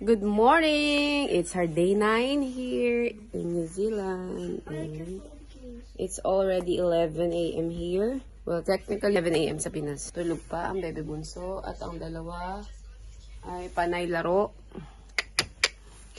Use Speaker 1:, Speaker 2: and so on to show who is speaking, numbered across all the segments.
Speaker 1: Good morning! It's our day 9 here in New Zealand. And it's already 11 a.m. here. Well, technically 11 a.m. sa Pinas. Tulog pa ang bebe bunso at ang dalawa ay panay laro.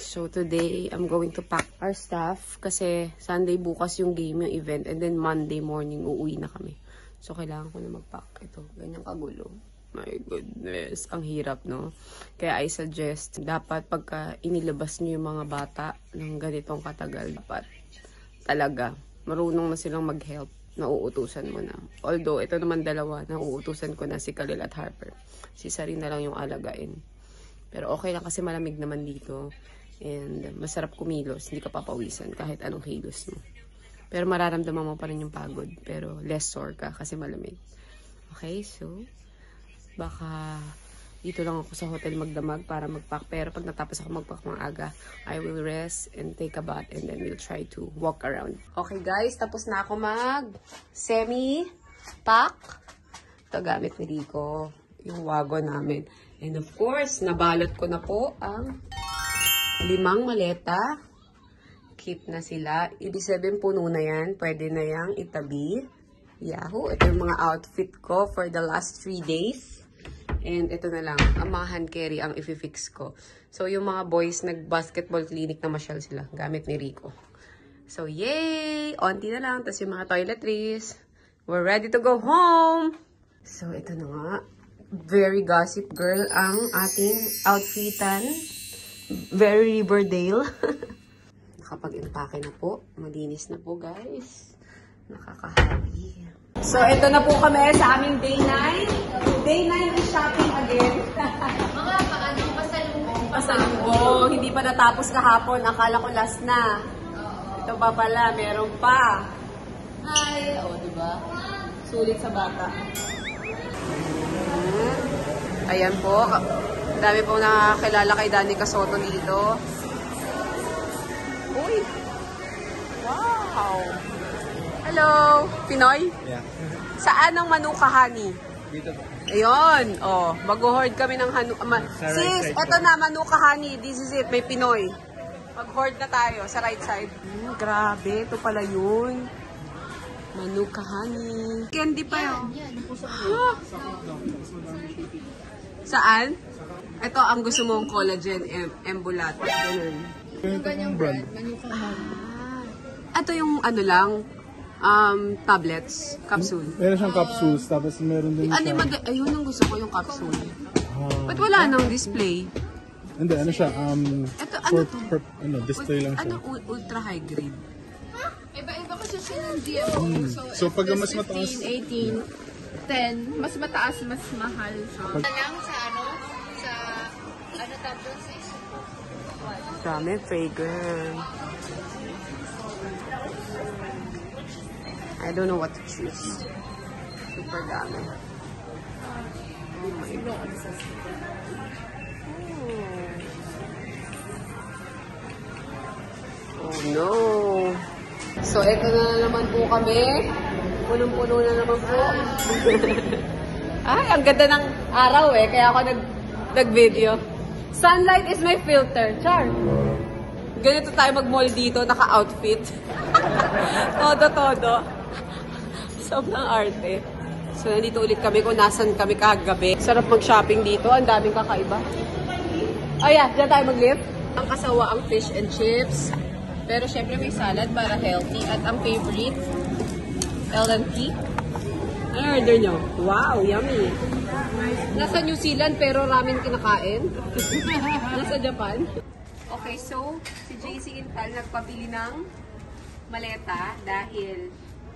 Speaker 1: So today, I'm going to pack our stuff kasi Sunday bukas yung game, yung event. And then Monday morning, uuwi na kami. So kailangan ko na mag-pack. Ito, ganyang kagulo. My goodness, ang hirap, no? Kaya I suggest, dapat pagka inilabas niyo yung mga bata ng ganitong katagal, dapat talaga, marunong na silang mag-help, nauutusan mo na. Although, ito naman dalawa, nauutusan ko na si Khalil at Harper. Si Sarin na lang yung alagain. Pero okay lang kasi malamig naman dito. And masarap kumilos, hindi ka papawisan kahit anong kilos mo. Pero mararamdaman mo pa rin yung pagod. Pero less sore ka kasi malamig. Okay, so baka dito lang ako sa hotel magdamag para magpack. Pero pag natapos ako magpack mga aga, I will rest and take a bath and then we'll try to walk around. Okay guys, tapos na ako mag semi-pack. Ito gamit ni Rico, yung wagon namin. And of course, nabalot ko na po ang limang maleta. Keep na sila. Ibig sabihin puno na yan. Pwede na yang itabi. Yahoo! Ito yung mga outfit ko for the last three days. And ito na lang, ang mga hand carry ang i-fix ko. So, yung mga boys, nag-basketball clinic na masyal sila. Gamit ni Rico. So, yay! Onti na lang. Tapos yung mga toiletries. We're ready to go home! So, ito na nga. Very gossip girl ang ating outfitan. Very Riverdale. Nakapag-impake na po. Malinis na po, guys. Nakakahappy. So, ito na po kami sa aming day 9. Day 9 is shopping again.
Speaker 2: Mga paano pasalubong?
Speaker 1: Pasalubong. Hindi pa natapos kahapon. Akala ko last na. Ito pa pala. Meron pa. Ay, o, oh, diba? Sulit sa bata. Ayan po. Dami po nakakilala kay Danny Casoto dito. Uy! Wow! Hello! Pinoy?
Speaker 3: Yeah.
Speaker 1: Saan ang Manuka Honey?
Speaker 3: Dito po.
Speaker 1: Ayun, oh, mag-hoard kami ng hanu... Ma-
Speaker 3: Sa right
Speaker 1: Sis,
Speaker 3: side
Speaker 1: eto
Speaker 3: po.
Speaker 1: na, Manuka Honey. This is it, may Pinoy. Mag-hoard na tayo sa right side. Hmm, grabe, ito pala yun. Manuka Honey. Candy pa yun.
Speaker 2: Yan,
Speaker 1: Ha? Saan? Ito ang gusto mong collagen em embulat. Ganun.
Speaker 3: Ganito pong brand.
Speaker 1: Ah, ito yung ano lang, um, tablets, capsule.
Speaker 3: Meron siyang capsules, tapos meron din
Speaker 1: Ano
Speaker 3: siya.
Speaker 1: yung mag- ayun ang gusto ko, yung capsule.
Speaker 3: Ah,
Speaker 1: Ba't wala nang display?
Speaker 3: hindi, ano siya, um,
Speaker 1: Ito, ano
Speaker 3: for,
Speaker 1: to?
Speaker 3: for, ano, display lang siya.
Speaker 1: Ano, ultra high grade?
Speaker 2: Iba-iba kasi siya ng GMO. So,
Speaker 3: So, pag mas mataas-
Speaker 2: 15, 18, 10, mas mataas, mas mahal siya.
Speaker 3: Pag-
Speaker 1: Dami, fragrant. I don't know what to choose. Super dami. Oh my God. Oh. no. So, eto na naman po kami. Punong-puno na naman po. Ay, ang ganda ng araw eh. Kaya ako nag, nag-video. Sunlight is my filter. Char. Ganito tayo mag-mall dito, naka-outfit. Todo-todo. Sobrang arte. So, nandito ulit kami kung nasan kami kagabi. Sarap mag-shopping dito. Ang daming kakaiba. Oh yeah, dyan tayo mag-lift. Ang kasawa ang fish and chips. Pero syempre may salad para healthy. At ang favorite, L&P. Ano order nyo? Wow, yummy. Nasa New Zealand pero ramen kinakain. Nasa Japan. Okay, so si JC Intal nagpabili ng maleta dahil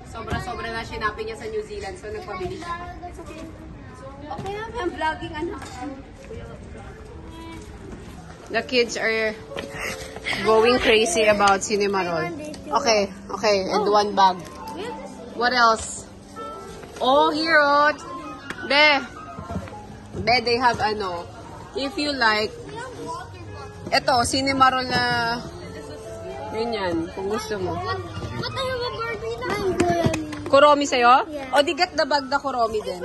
Speaker 1: sobra-sobra na sinapin niya sa New Zealand. So nagpabili siya. Okay na, may vlogging anak. The kids are going crazy about cinema roll. Okay, okay, and one bag. What else? Oh, here, oh. Be. Be, they have ano. If you like Ito, cinema roll na ganyan, kung gusto mo.
Speaker 4: What, what are you Barbie na? Mango
Speaker 1: Kuromi sa'yo?
Speaker 4: Yeah.
Speaker 1: O di get the bag na kuromi din.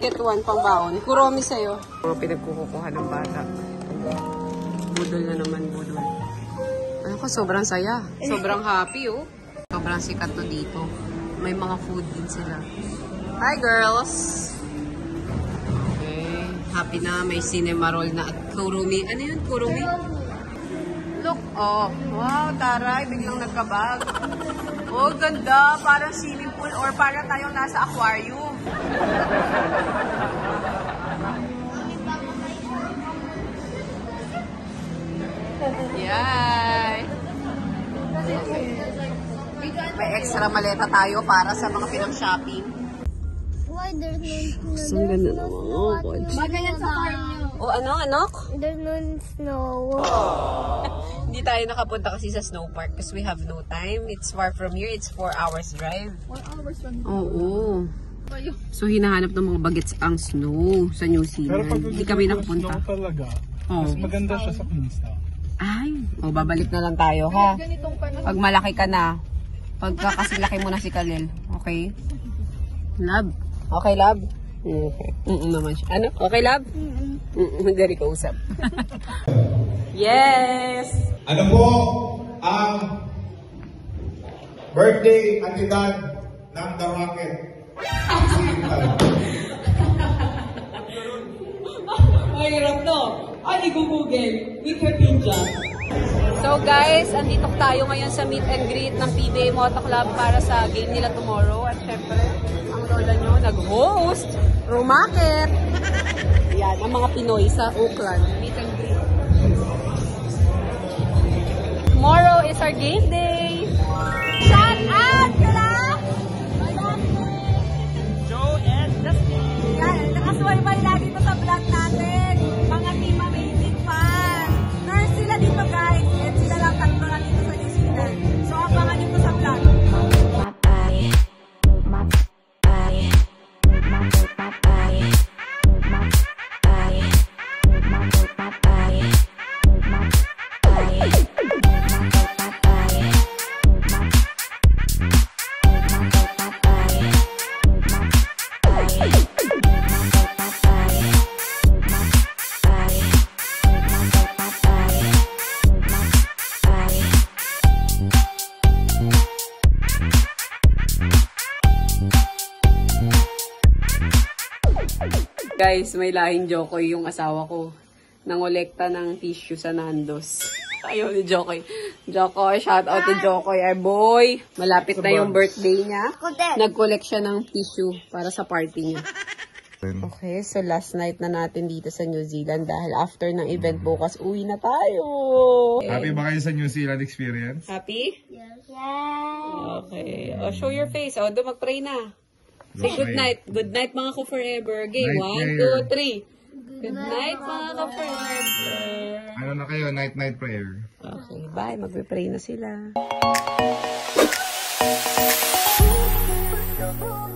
Speaker 1: Get one pang baon. Kuromi sa'yo. Mga pinagkukuha ng bata. Budol na naman, budol. Ano ko, sobrang saya. Sobrang happy, oh. Sobrang sikat to dito. May mga food din sila. Hi, girls! Okay. Happy na. May cinema roll na at kurumi. Ano yun, kurumi? Look, oh. Wow, taray. Biglang nagkabag. Oh, ganda. Parang swimming pool or parang tayong nasa aquarium. Yay! May extra maleta tayo para sa mga pinang-shopping.
Speaker 4: Why there's no, no
Speaker 1: Ang ganda ng mga coach.
Speaker 2: Magayan sa farm nyo.
Speaker 1: O ano, anak?
Speaker 4: There's no snow.
Speaker 1: Hindi tayo nakapunta kasi sa snow park because we have no time. It's far from here. It's 4 hours drive.
Speaker 2: One hours lang.
Speaker 1: Oo.
Speaker 2: Kayo.
Speaker 1: So, hinahanap ng mga bagets ang snow sa New
Speaker 3: Pero pag
Speaker 1: Zealand. Hindi kami nakapunta.
Speaker 3: snow talaga,
Speaker 1: Oh.
Speaker 3: mas maganda siya sa Queenstown.
Speaker 1: Ay, o babalik na lang tayo ha. Pag malaki ka na, pagka kasi laki mo na si Kalil. Okay? Love. Okay, love? Okay. Mm naman siya. Ano? Okay, love? Mm -mm. Dari ko usap. yes!
Speaker 5: Ano po ang birthday atidad ng The Rocket?
Speaker 1: Mahirap no? Ay, Google. Wikipedia. So guys, andito tayo ngayon sa meet and greet ng PBA Moto Club para sa game nila tomorrow. At syempre, lola nyo nag-host, Rumakit. Yan, ang mga Pinoy sa Oakland. Meet and greet. Tomorrow is our game day. Guys, may lahing Jokoy yung asawa ko. Nangolekta ng tissue sa Nandos. Ayaw ni Jokoy. Jokoy, shout out to Jokoy. Ay boy, malapit na yung birthday niya. Nag-collect siya ng tissue para sa party niya. Okay, so last night na natin dito sa New Zealand dahil after ng event bukas, uwi na tayo.
Speaker 5: Happy ba kayo sa New Zealand experience?
Speaker 1: Happy?
Speaker 4: Yes.
Speaker 1: Okay. O, show your face. O, doon mag-pray na. Say good night. Good night mga ko-forever. Game.
Speaker 5: Night
Speaker 1: One,
Speaker 5: prayer.
Speaker 1: two, three. Good night mga ko-forever.
Speaker 5: Ano na kayo? Night-night prayer.
Speaker 1: Okay, bye. Magpe-pray na sila.
Speaker 4: Oh,